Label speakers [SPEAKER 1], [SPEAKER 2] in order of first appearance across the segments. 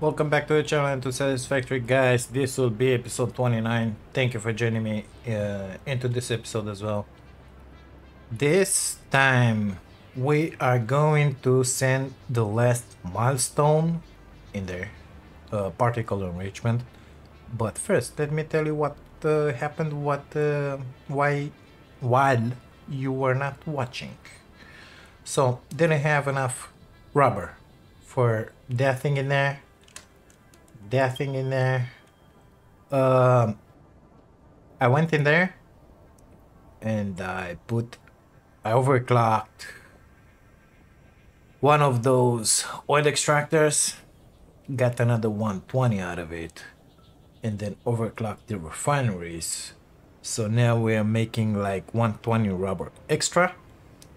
[SPEAKER 1] Welcome back to the channel and to Satisfactory guys. This will be episode 29. Thank you for joining me uh, into this episode as well. This time we are going to send the last milestone in there, uh, particle enrichment. But first, let me tell you what uh, happened, what uh, why while you were not watching. So didn't have enough rubber for that thing in there that thing in there. Um, I went in there and I put, I overclocked one of those oil extractors, got another 120 out of it, and then overclocked the refineries. So now we are making like 120 rubber extra.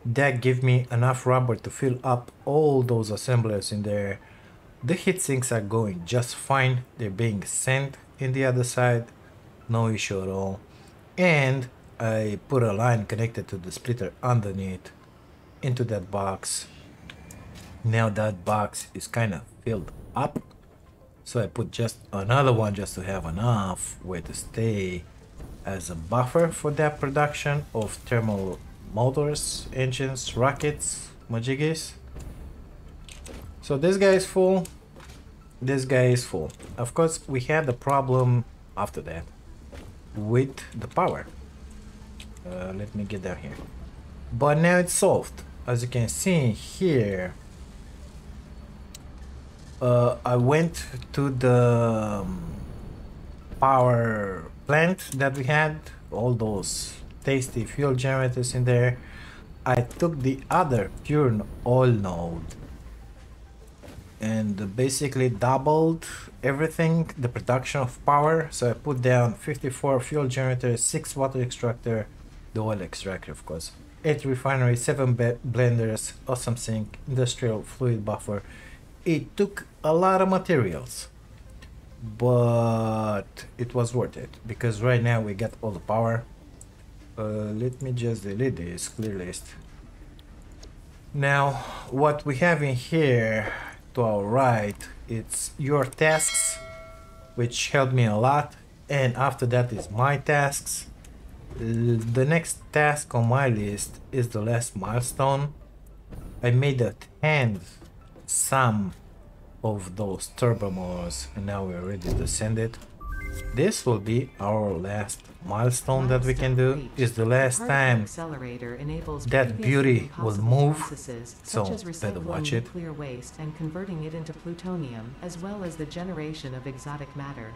[SPEAKER 1] That give me enough rubber to fill up all those assemblers in there the heat sinks are going just fine. They're being sent in the other side. No issue at all. And I put a line connected to the splitter underneath into that box. Now that box is kind of filled up. So I put just another one just to have enough where to stay as a buffer for that production of thermal motors, engines, rockets, majigis. So this guy is full. This guy is full. Of course, we had the problem after that with the power. Uh, let me get down here. But now it's solved. As you can see here, uh, I went to the um, power plant that we had, all those tasty fuel generators in there. I took the other pure oil node and basically doubled everything the production of power. So i put down 54 fuel generators 6 water extractor the oil extractor of course 8 refinery 7 blenders awesome sink industrial fluid buffer. It took a lot of materials but it was worth it because right now we get all the power. Uh, let me just delete this clear list. Now what we have in here to our right it's your tasks which helped me a lot and after that is my tasks. The next task on my list is the last milestone. I made a 10 sum of those turbo motors and now we're ready to send it this will be our last milestone that we can do is the last time that beauty will move so better watch it.
[SPEAKER 2] nuclear waste and converting it into plutonium as well as the generation of exotic matter.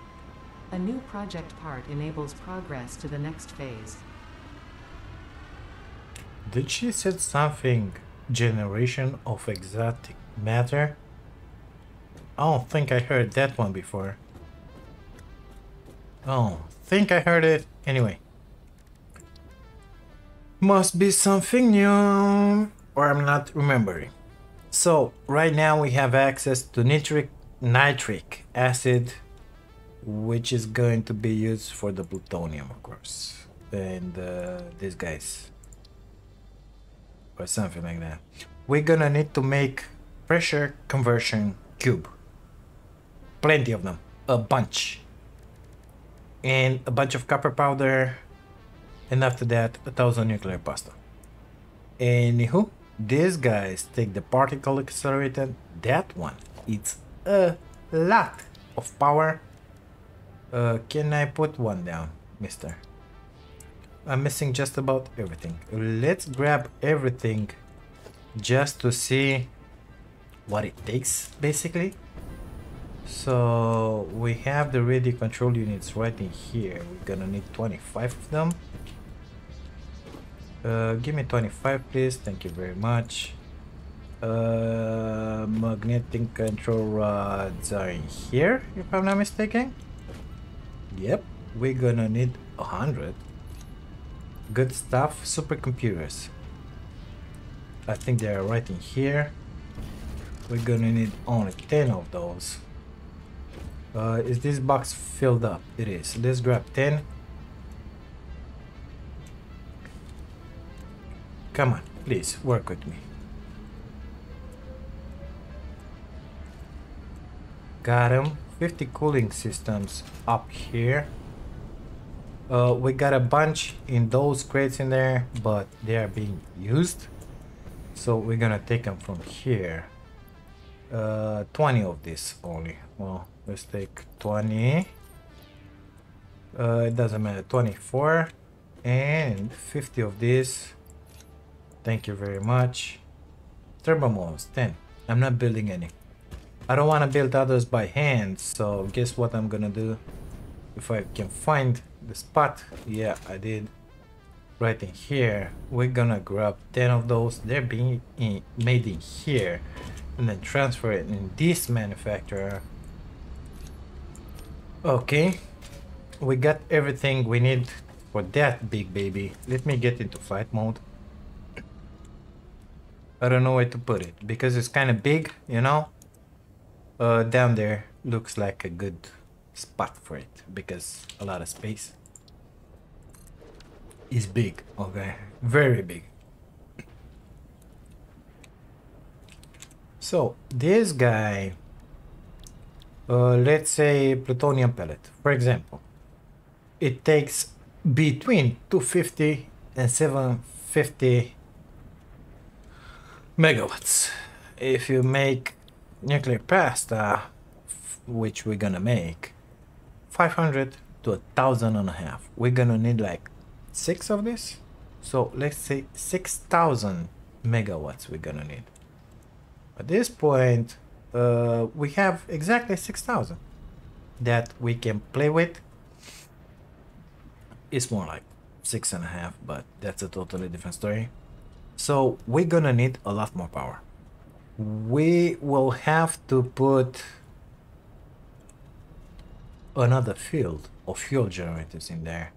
[SPEAKER 2] A new project part enables progress to the next phase.
[SPEAKER 1] Did she said something generation of exotic matter? I don't think I heard that one before. Oh, think I heard it. Anyway. Must be something new. Or I'm not remembering. So, right now we have access to nitric, nitric acid, which is going to be used for the plutonium, of course. And uh, these guys. Or something like that. We're gonna need to make pressure conversion cube. Plenty of them. A bunch and a bunch of copper powder and after that a thousand nuclear pasta. Anywho these guys take the particle accelerator that one it's a lot of power. Uh, can I put one down mister? I'm missing just about everything. Let's grab everything just to see what it takes basically so we have the radio control units right in here. We're gonna need 25 of them. Uh, give me 25 please, thank you very much. Uh, magnetic control rods are in here, if I'm not mistaken. Yep, we're gonna need a hundred. Good stuff, supercomputers. I think they are right in here. We're gonna need only 10 of those. Uh, is this box filled up? It is. Let's grab 10. Come on, please, work with me. got him. 50 cooling systems up here. Uh, we got a bunch in those crates in there, but they are being used. So we're gonna take them from here. Uh, 20 of this only. Well, let's take 20. Uh, it doesn't matter. 24 and 50 of this. Thank you very much. Turbo motors 10. I'm not building any. I don't want to build others by hand, so guess what I'm gonna do? If I can find the spot, yeah, I did. Right in here, we're gonna grab 10 of those. They're being in, made in here, and then transfer it in this manufacturer. Okay, we got everything we need for that big baby. Let me get into flight mode. I don't know where to put it because it's kind of big, you know. Uh, down there looks like a good spot for it because a lot of space is big, okay? Very big. So this guy, uh, let's say plutonium pellet, for example, it takes between 250 and 750 megawatts. If you make nuclear pasta, which we're gonna make, 500 to a thousand and a half. We're gonna need like six of this. So let's say 6,000 megawatts we're gonna need. At this point, uh, we have exactly 6,000 that we can play with. It's more like six and a half, but that's a totally different story. So we're gonna need a lot more power. We will have to put another field of fuel generators in there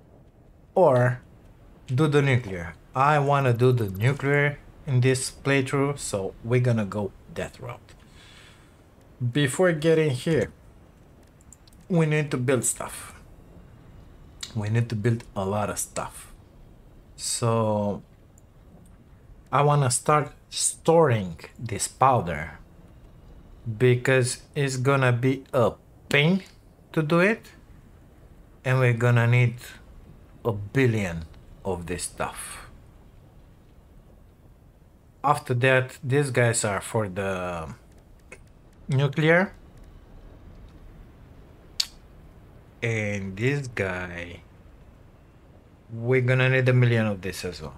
[SPEAKER 1] or do the nuclear. I want to do the nuclear in this playthrough, so we're gonna go that route. Before getting here, we need to build stuff. We need to build a lot of stuff. So I want to start storing this powder because it's gonna be a pain to do it and we're gonna need a billion of this stuff after that these guys are for the nuclear? And this guy we're gonna need a million of this as well.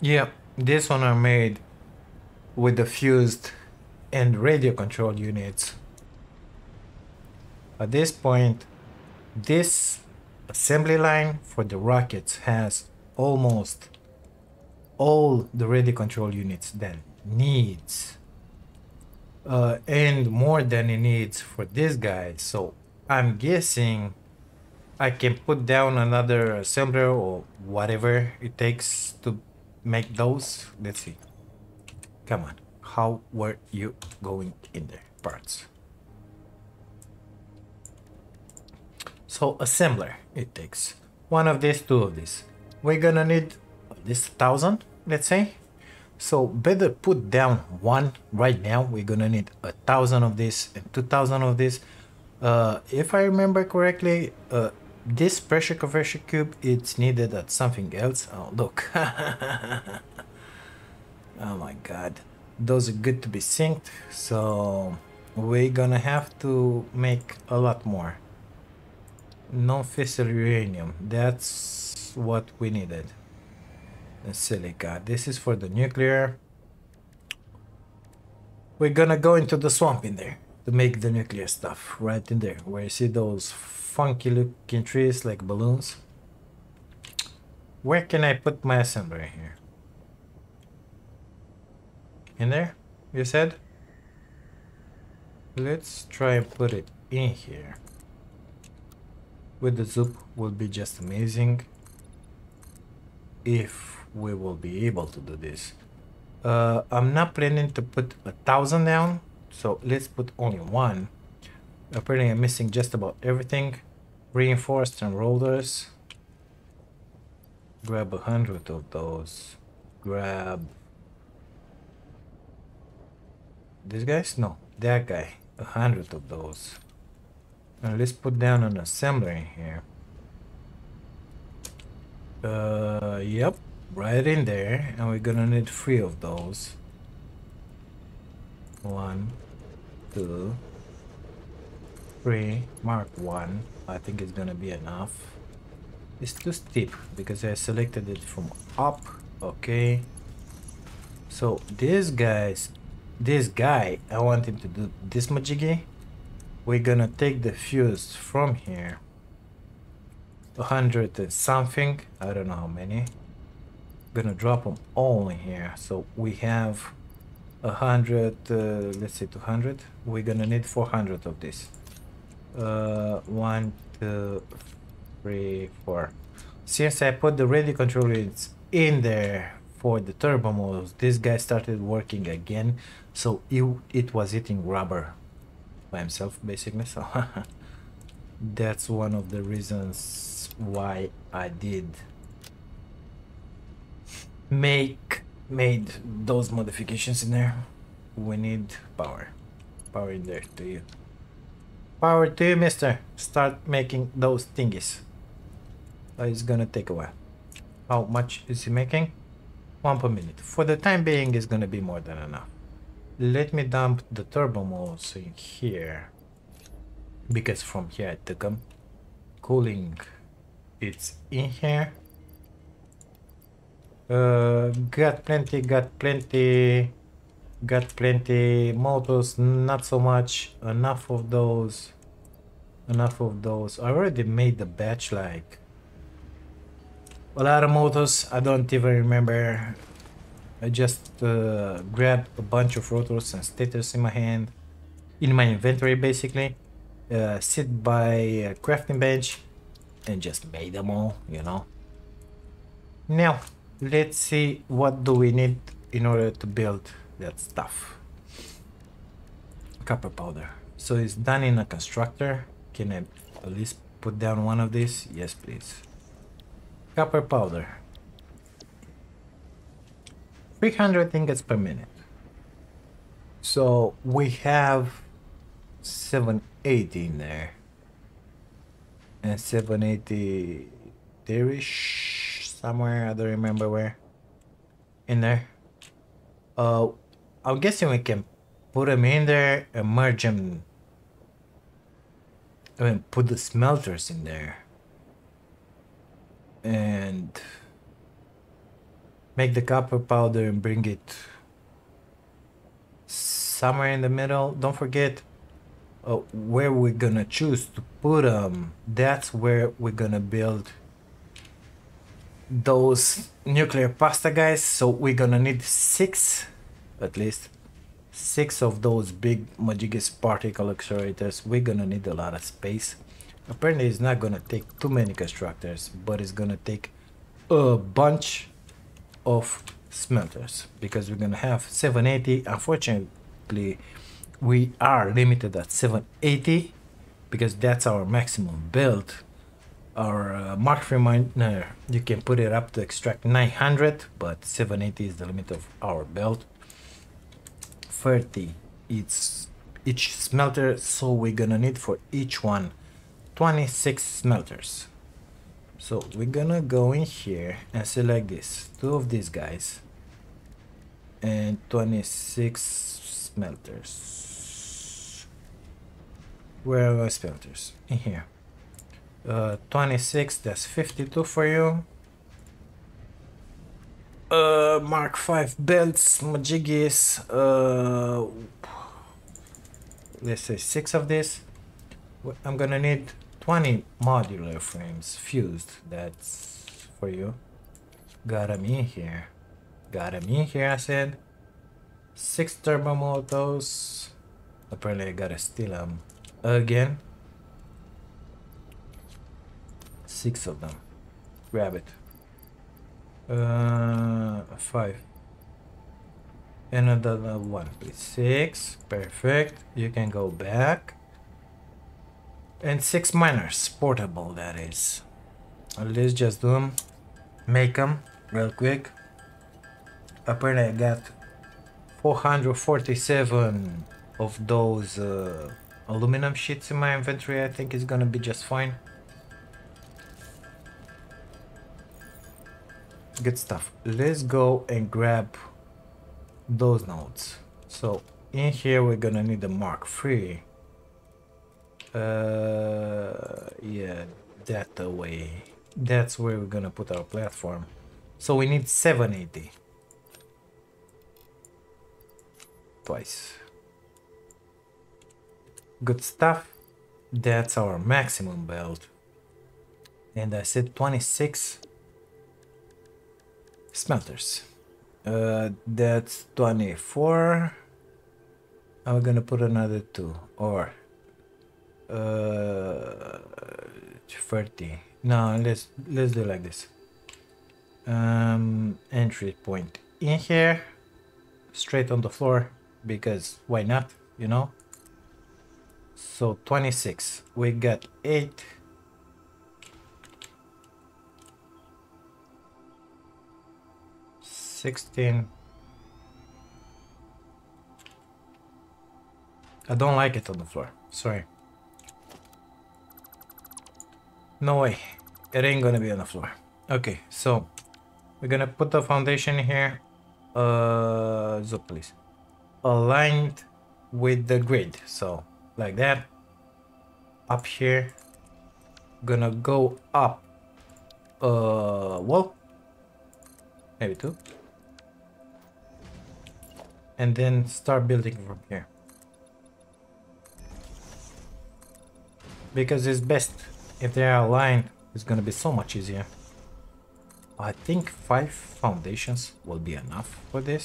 [SPEAKER 1] Yeah this one are made with the fused and radio control units. At this point this assembly line for the rockets has almost all the radio control units that needs uh, and more than it needs for this guy. So I'm guessing I can put down another assembler or whatever it takes to make those. Let's see. Come on. How were you going in there parts? So assembler it takes one of these two of these. We're gonna need this thousand let's say so better put down one right now. We're gonna need a thousand of this and two thousand of this. Uh, if I remember correctly uh, this pressure conversion cube it's needed at something else. Oh look. Oh my god. Those are good to be synced. So we're gonna have to make a lot more. Non-fissile uranium. That's what we needed and silica this is for the nuclear we're gonna go into the swamp in there to make the nuclear stuff right in there where you see those funky looking trees like balloons. Where can I put my assembler here? In there, you said? Let's try and put it in here. With the zoop would be just amazing. If we will be able to do this. Uh, I'm not planning to put a thousand down, so let's put only one. Apparently I'm missing just about everything reinforced and rollers grab a hundred of those grab This guys? No, that guy. A hundred of those. And let's put down an assembler in here. Uh, yep, right in there. And we're gonna need three of those. One, two, three. Mark one. I think it's gonna be enough. It's too steep because I selected it from up. Okay. So this guy's this guy, I want him to do this majiggy. We're gonna take the fuse from here. A hundred and something, I don't know how many. Gonna drop them all in here. So we have a hundred, uh, let's say 200. We're gonna need 400 of this. Uh, one, two, three, four. Since I put the radio controllers in there for the turbo models, this guy started working again. So it, it was eating rubber by himself, basically. So that's one of the reasons why I did make made those modifications in there. We need power. Power in there to you. Power to you, mister. Start making those thingies. It's gonna take a while. How much is he making? One per minute. For the time being, it's gonna be more than enough. Let me dump the turbo motors in here. Because from here I took them. Cooling, it's in here. Uh, got plenty, got plenty, got plenty motors, not so much, enough of those, enough of those. I already made the batch like a lot of motors, I don't even remember. I just uh, grabbed a bunch of rotors and stators in my hand, in my inventory basically, uh, sit by a crafting bench and just made them all, you know. Now, let's see what do we need in order to build that stuff. Copper powder. So it's done in a constructor. Can i at least put down one of these? Yes please. Copper powder. 300 ingots per minute. So we have 780 in there. And 780 there is somewhere. I don't remember where. In there. Uh, I'm guessing we can put them in there and merge them. I mean, put the smelters in there. And make the copper powder and bring it somewhere in the middle. Don't forget uh, where we're gonna choose to put them. That's where we're gonna build those nuclear pasta guys so we're gonna need six at least six of those big Majigis particle accelerators. We're gonna need a lot of space. Apparently it's not gonna take too many constructors but it's gonna take a bunch of smelters because we're gonna have 780 unfortunately we are limited at 780 because that's our maximum build our uh, mark reminder you can put it up to extract 900 but 780 is the limit of our belt. 30 it's each smelter so we're gonna need for each one 26 smelters. So we're gonna go in here and select this two of these guys and 26 smelters. Where are my smelters? In here uh, 26, that's 52 for you. Uh, Mark 5 belts, Majigis, uh, let's say 6 of this. I'm gonna need 20 modular frames fused, that's for you. Got them in here. Got them in here, I said. 6 turbo motors. Apparently I gotta steal them again six of them. Grab it. Uh, five. Another one, please. Six. Perfect. You can go back. And six miners. Portable, that is. Let's just do them. Make them real quick. Apparently I got 447 of those uh, aluminum sheets in my inventory. I think it's gonna be just fine. Good stuff. Let's go and grab those nodes. So in here we're gonna need the Mark III. Uh, yeah, that away. That's where we're gonna put our platform. So we need 780. Twice. Good stuff. That's our maximum belt And I said 26 smelters. Uh, that's 24. I'm gonna put another two or uh, 30. No, let's let's do like this. Um, entry point in here, straight on the floor because why not? You know. So 26. We got eight. Sixteen. I don't like it on the floor. Sorry. No way. It ain't gonna be on the floor. Okay, so we're gonna put the foundation here. Uh, so please. Aligned with the grid. So like that. Up here. Gonna go up. Uh, well, maybe two. And then start building from here. because it's best if they are aligned it's gonna be so much easier. I think five foundations will be enough for this.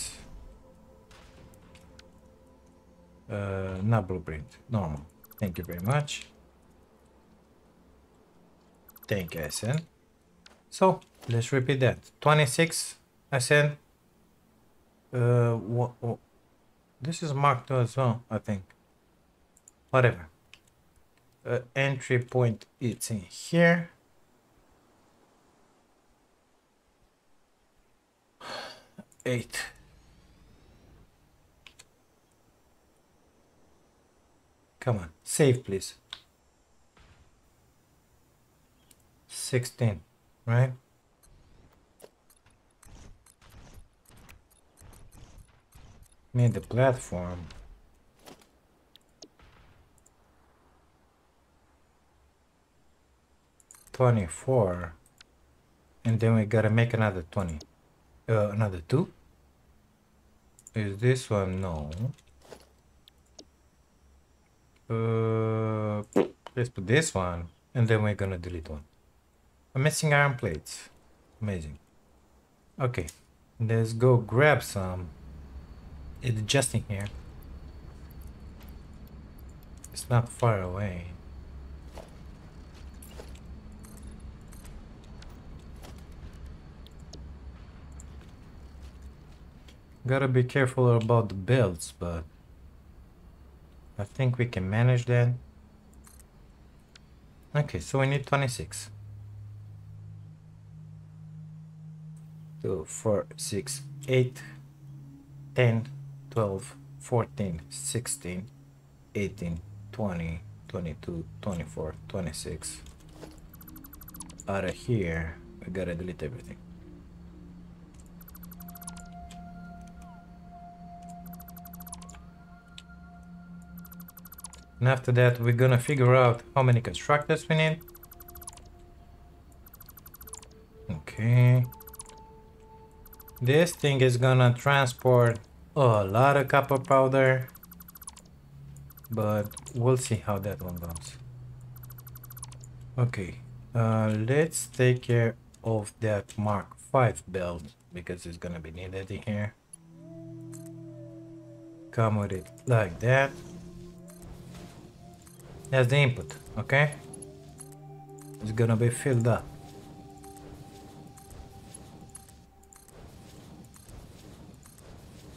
[SPEAKER 1] Uh, not blueprint normal. Thank you very much. Thank you SN so let's repeat that. 26 SN uh, what, what, this is marked as well I think. Whatever. Uh, entry point it's in here. Eight. Come on save please. 16 right made the platform. 24 and then we gotta make another 20 uh, another two? Is this one no. Uh, let's put this one and then we're gonna delete one. I'm missing iron plates. Amazing. Okay let's go grab some it's just in here it's not far away Gotta be careful about the builds, but I think we can manage that. Okay, so we need 26. 2, 4, 6, 8, 10, 12, 14, 16, 18, 20, 22, 24, 26. Out of here, I gotta delete everything. And after that, we're gonna figure out how many constructors we need. Okay. This thing is gonna transport a lot of copper powder. But we'll see how that one goes. Okay. Uh, let's take care of that Mark 5 belt because it's gonna be needed in here. Come with it like that. That's the input, okay? It's gonna be filled up.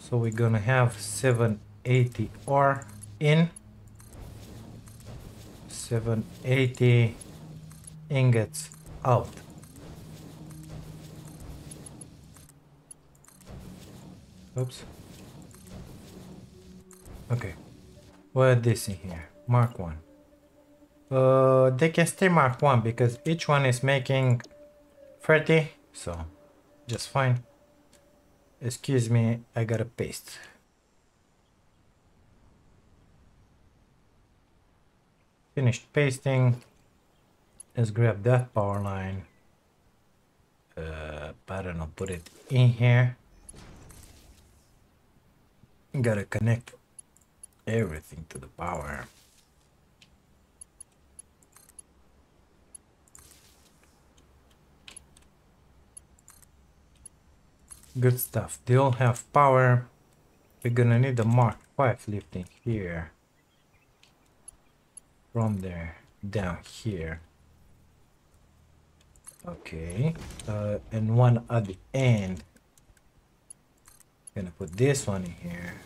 [SPEAKER 1] So we're gonna have 780R in, 780 ingots out. Oops. Okay. What this in here? Mark 1. Uh, they can stay mark 1 because each one is making 30, so just fine. Excuse me, I gotta paste. Finished pasting. Let's grab that power line. Uh, I don't know, put it in here. Gotta connect everything to the power. Good stuff. They all have power. We're gonna need a Mark 5 lifting here. From there down here. Okay. Uh, and one at the end. Gonna put this one in here.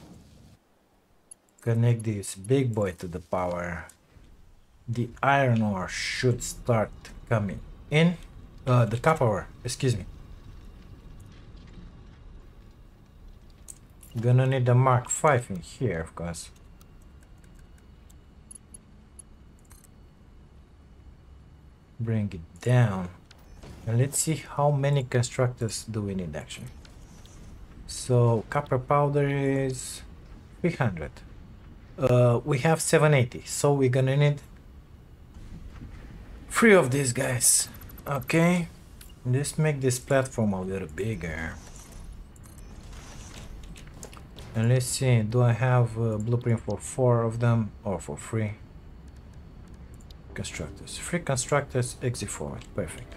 [SPEAKER 1] Connect this big boy to the power. The iron ore should start coming in. Uh, the copper excuse me. Gonna need a Mark 5 in here, of course. Bring it down. And let's see how many constructors do we need actually. So copper powder is 300. Uh, we have 780, so we're gonna need three of these guys. Okay, let's make this platform a little bigger. And let's see, do I have a blueprint for four of them or for three? Constructors. Three constructors, exit forward. Perfect.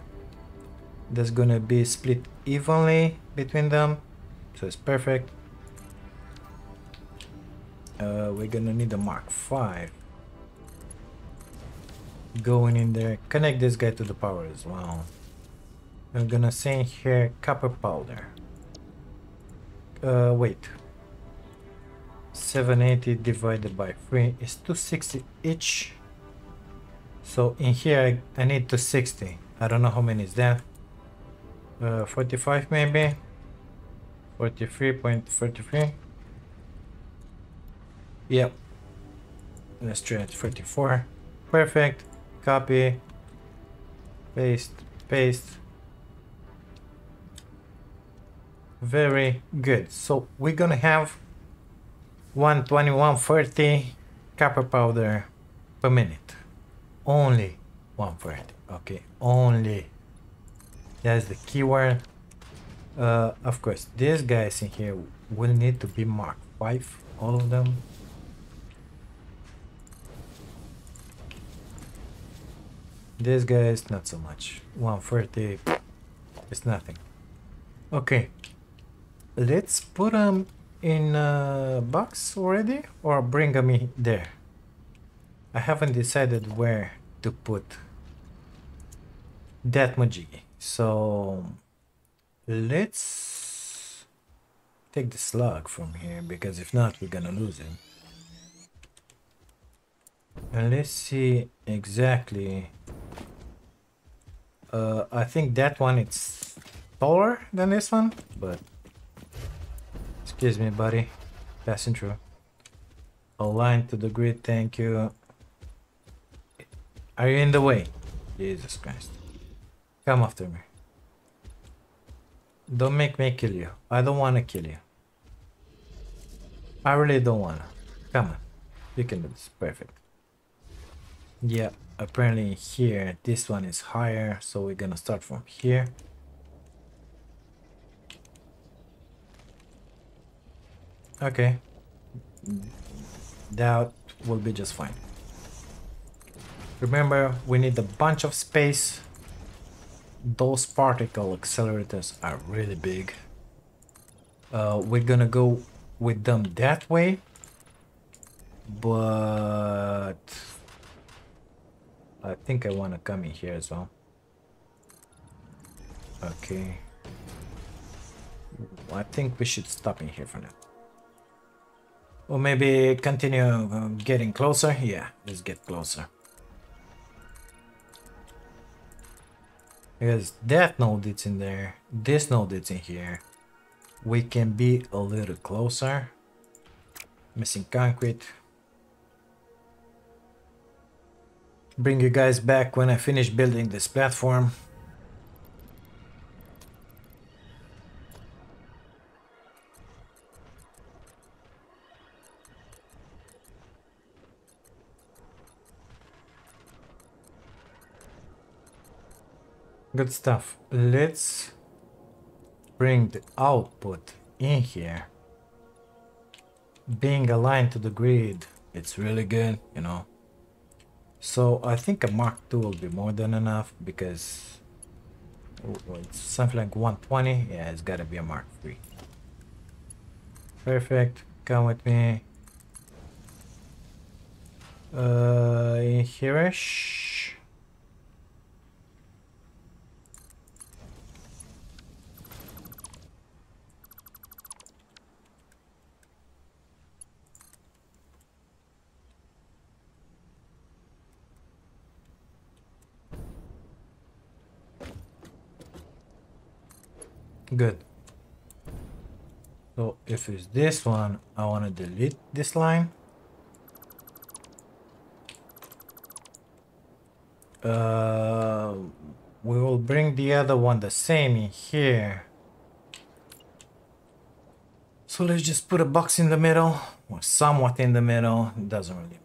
[SPEAKER 1] That's gonna be split evenly between them. So it's perfect. Uh, we're gonna need a Mark 5. Going in there. Connect this guy to the power as well. I'm gonna send here copper powder. Uh, wait. 780 divided by 3 is 260 each. So in here I, I need 260. I don't know how many is that. Uh, 45 maybe. 43.33. Yep. Let's try it. 44. Perfect. Copy. Paste. Paste. Very good. So we're gonna have 121 30 copper powder per minute. Only 130 okay? Only. That's the keyword uh, of course these guys in here will need to be marked. 5 all of them. This guys not so much. 130 it's nothing. Okay. Let's put them in a box already or bring me there? I haven't decided where to put that Majigi. So let's take the slug from here because if not we're gonna lose him. And let's see exactly uh, I think that one it's taller than this one, but Excuse me, buddy. Passing through. Align to the grid, thank you. Are you in the way? Jesus Christ. Come after me. Don't make me kill you. I don't want to kill you. I really don't want to. Come on. You can do this. Perfect. Yeah, apparently here, this one is higher, so we're gonna start from here. Okay. That will be just fine. Remember, we need a bunch of space. Those particle accelerators are really big. Uh, we're gonna go with them that way. But... I think I wanna come in here as well. Okay. I think we should stop in here for now. Or maybe continue um, getting closer? Yeah, let's get closer. Because that node is in there, this node is in here. We can be a little closer. Missing concrete. Bring you guys back when I finish building this platform. Good stuff. Let's bring the output in here. Being aligned to the grid, it's really good, you know. So I think a Mark II will be more than enough because oh, it's something like 120. Yeah, it's gotta be a Mark III. Perfect. Come with me. Uh, in here-ish. Good. So if it's this one, I want to delete this line. Uh, we will bring the other one the same in here. So let's just put a box in the middle, or somewhat in the middle. It doesn't really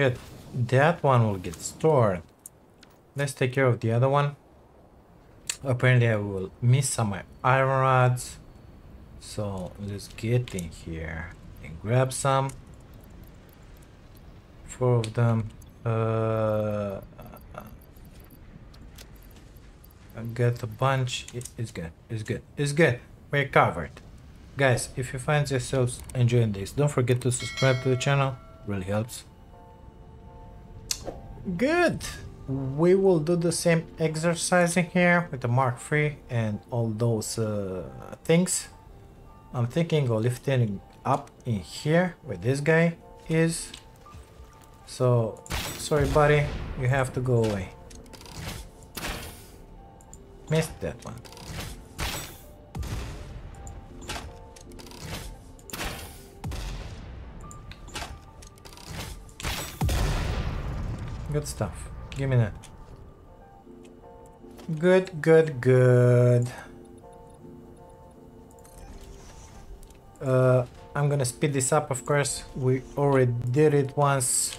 [SPEAKER 1] Good. That one will get stored. Let's take care of the other one. Apparently I will miss some iron rods. So let's get in here and grab some. Four of them. Uh, I got a bunch. It's good. It's good. It's good. We're covered. Guys, if you find yourselves enjoying this, don't forget to subscribe to the channel. Really helps. Good. We will do the same exercising here with the Mark III and all those uh, things. I'm thinking of lifting up in here where this guy is. So, sorry buddy, you have to go away. Missed that one. Good stuff. Give me that. Good, good, good. Uh, I'm gonna speed this up, of course. We already did it once.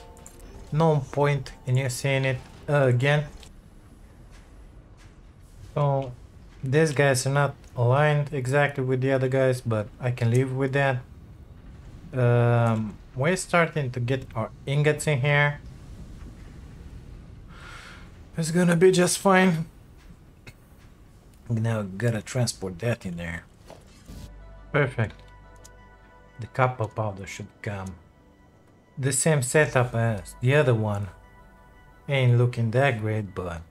[SPEAKER 1] No point in you seeing it uh, again. So, these guys are not aligned exactly with the other guys, but I can live with that. Um, we're starting to get our ingots in here. It's gonna be just fine. Now gotta transport that in there. Perfect. The copper powder should come. The same setup as the other one. Ain't looking that great, but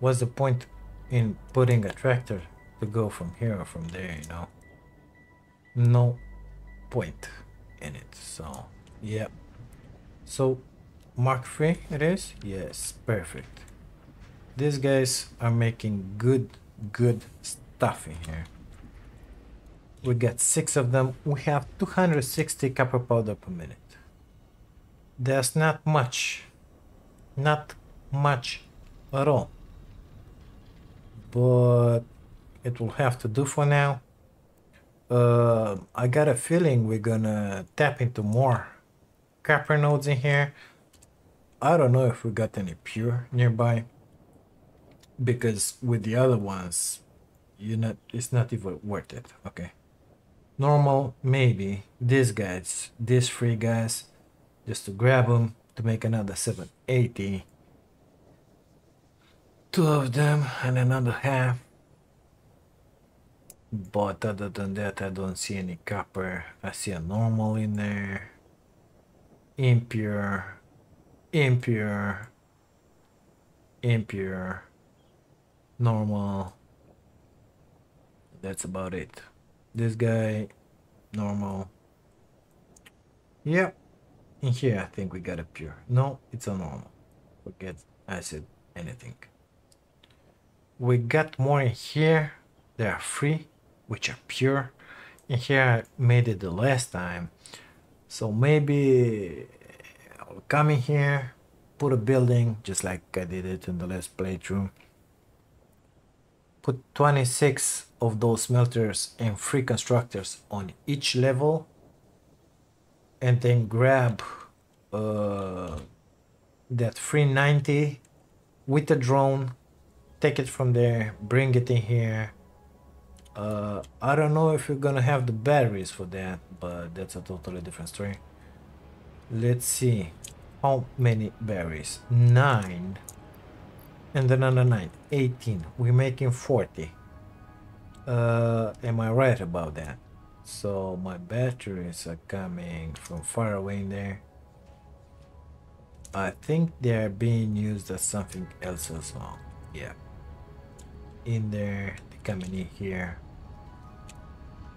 [SPEAKER 1] what's the point in putting a tractor to go from here or from there, you know? No point in it, so, yep. So, Mark III it is? Yes, perfect. These guys are making good, good stuff in here. We got six of them. We have 260 copper powder per minute. There's not much. Not much at all. But it will have to do for now. Uh, I got a feeling we're gonna tap into more copper nodes in here. I don't know if we got any pure nearby because with the other ones you not it's not even worth it okay? Normal maybe these guys these three guys just to grab them to make another 780 two of them and another half. But other than that I don't see any copper. I see a normal in there. Impure. Impure. Impure normal that's about it this guy normal Yep. In here, I think we got a pure. No, it's a normal. Forget acid, anything. We got more in here. They are free, which are pure. In here, I made it the last time. So maybe I'll come in here, put a building, just like I did it in the last playthrough. Put 26 of those smelters and free constructors on each level and then grab uh, that 390 with the drone take it from there bring it in here. Uh, I don't know if you're gonna have the batteries for that but that's a totally different story. Let's see. How many berries nine and another nine 18 we're making 40 uh, am I right about that so my batteries are coming from far away in there. I think they're being used as something else as well. Yeah. In there, they're coming in here.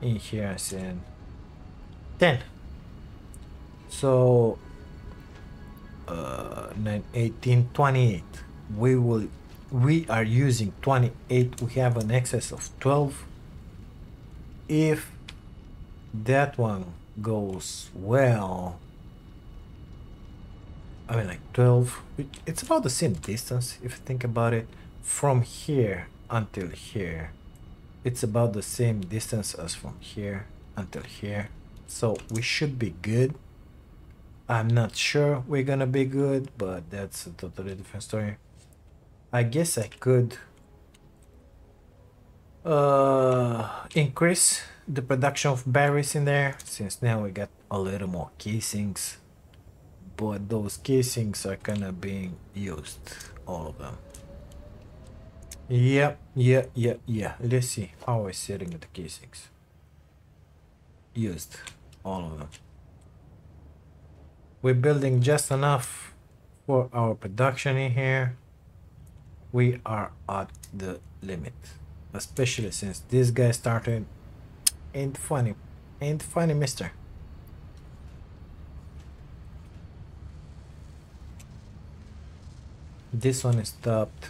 [SPEAKER 1] In here I said 10. So uh 9 18 28 we will we are using 28 we have an excess of 12 if that one goes well I mean like 12 it's about the same distance if you think about it from here until here. It's about the same distance as from here until here. So we should be good. I'm not sure we're gonna be good but that's a totally different story I guess I could uh, increase the production of berries in there since now we got a little more casings. But those casings are kind of being used all of them. Yeah yeah yeah yeah. Let's see how we're sitting with the casings. Used all of them. We're building just enough for our production in here we are at the limit especially since this guy started Ain't funny. Ain't funny, mister. This one is stopped.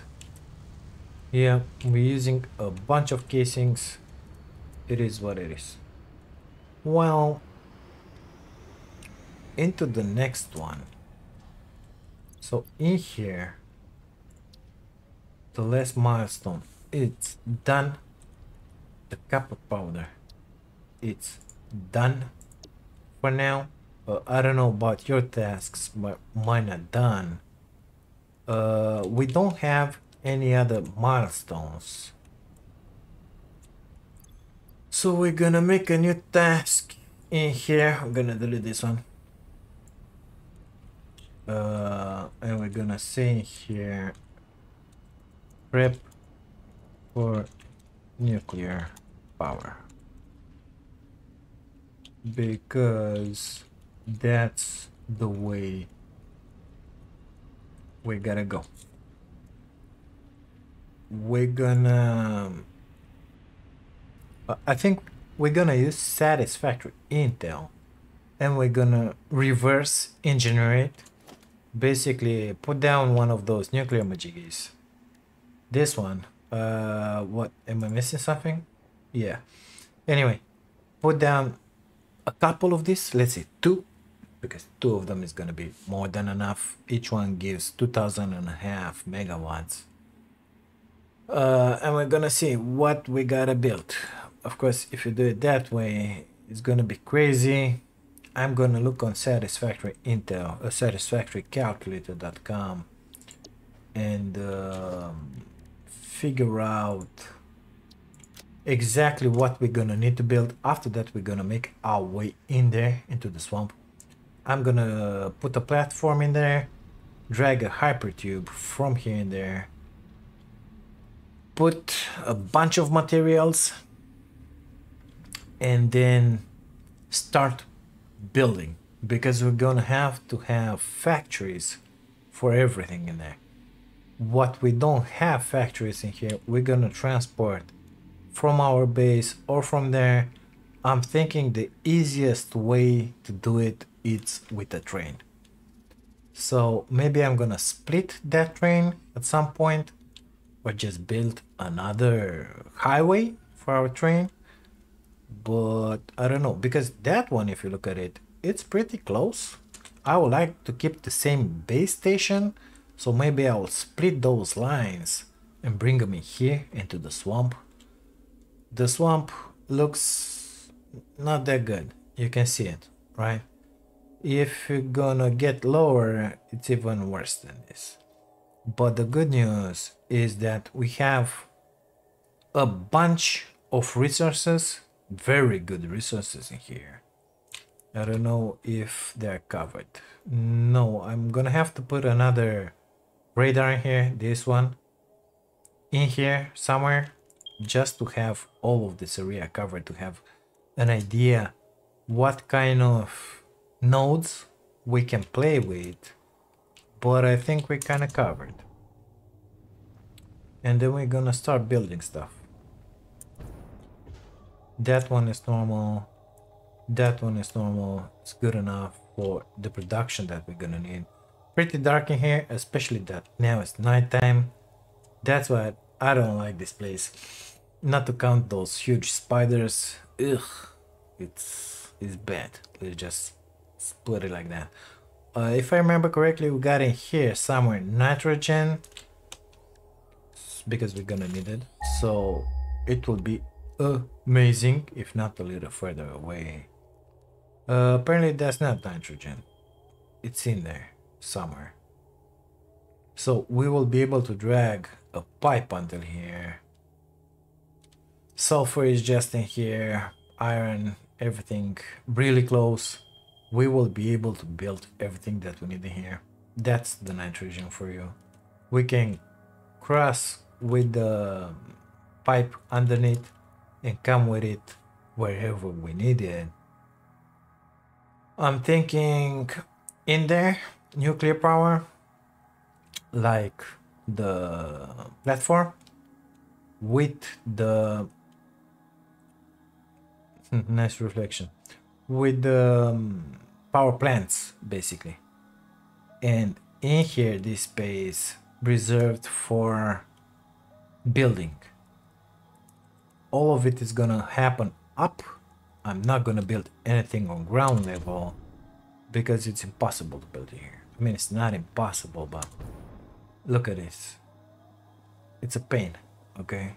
[SPEAKER 1] Yeah, we're using a bunch of casings. It is what it is. Well, into the next one. So in here, the last milestone, it's done. The copper powder it's done for now. Uh, I don't know about your tasks, but mine are done. Uh, we don't have any other milestones. So we're gonna make a new task in here. I'm gonna delete this one. Uh, and we're gonna say here prep for nuclear power because that's the way we're gonna go. We're gonna. I think we're gonna use satisfactory intel and we're gonna reverse engineer it. Basically, put down one of those nuclear majigis. This one. Uh, what? Am I missing something? Yeah. Anyway, put down a couple of these, let's say two, because two of them is going to be more than enough. Each one gives 2000 and a half megawatts. Uh, and we're going to see what we got to build. Of course, if you do it that way, it's going to be crazy. I'm going to look on satisfactory intel, uh, satisfactorycalculator.com and um, figure out exactly what we're gonna need to build. After that, we're gonna make our way in there into the swamp. I'm gonna put a platform in there, drag a hypertube from here and there, put a bunch of materials, and then start building because we're gonna have to have factories for everything in there. What we don't have factories in here, we're gonna transport from our base or from there, I'm thinking the easiest way to do it's with a train. So maybe I'm gonna split that train at some point or just build another highway for our train. But I don't know because that one, if you look at it, it's pretty close. I would like to keep the same base station. So maybe I'll split those lines and bring them in here into the swamp. The swamp looks not that good. You can see it, right? if you're gonna get lower it's even worse than this but the good news is that we have a bunch of resources very good resources in here I don't know if they're covered no I'm gonna have to put another radar in here this one in here somewhere just to have all of this area covered to have an idea what kind of nodes we can play with, but I think we kind of covered. And then we're gonna start building stuff. That one is normal. That one is normal. It's good enough for the production that we're gonna need. Pretty dark in here, especially that now it's nighttime. That's why I don't like this place. Not to count those huge spiders. Ugh, it's it's bad. Let's just split it like that. Uh, if I remember correctly, we got in here somewhere nitrogen because we're gonna need it. So it will be amazing if not a little further away. Uh, apparently that's not nitrogen. It's in there somewhere. So we will be able to drag a pipe until here. Sulfur is just in here. Iron, everything really close we will be able to build everything that we need in here. That's the nitrogen for you. We can cross with the pipe underneath and come with it wherever we need it. I'm thinking in there, nuclear power, like the platform with the nice reflection with the um, power plants basically. And in here this space reserved for building. All of it is gonna happen up. I'm not gonna build anything on ground level because it's impossible to build here I mean it's not impossible but look at this. It's a pain okay?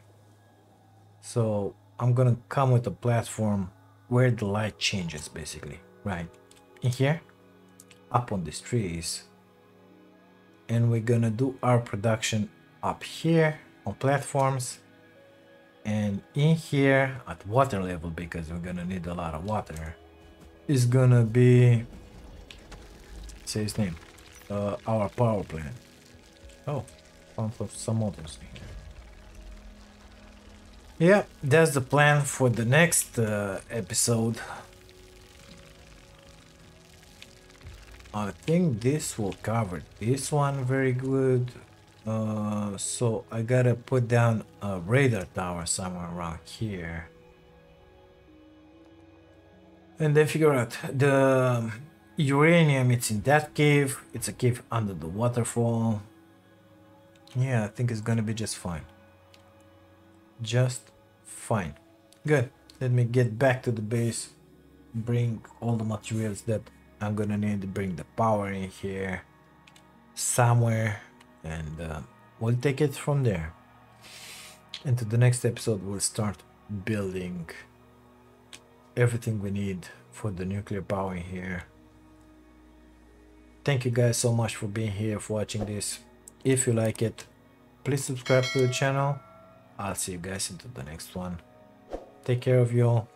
[SPEAKER 1] So I'm gonna come with a platform where the light changes basically right? In here up on these trees and we're gonna do our production up here on platforms and in here at water level because we're gonna need a lot of water. Is gonna be say his name uh, our power plant oh found some others here yeah, that's the plan for the next uh, episode. I think this will cover this one very good. Uh, so I gotta put down a radar tower somewhere around here. And then figure out the uranium, it's in that cave. It's a cave under the waterfall. Yeah, I think it's gonna be just fine just fine. Good. Let me get back to the base, bring all the materials that I'm gonna need to bring the power in here somewhere and uh, we'll take it from there. And to the next episode we'll start building everything we need for the nuclear power here. Thank you guys so much for being here, for watching this. If you like it, please subscribe to the channel I'll see you guys into the next one. Take care of you all.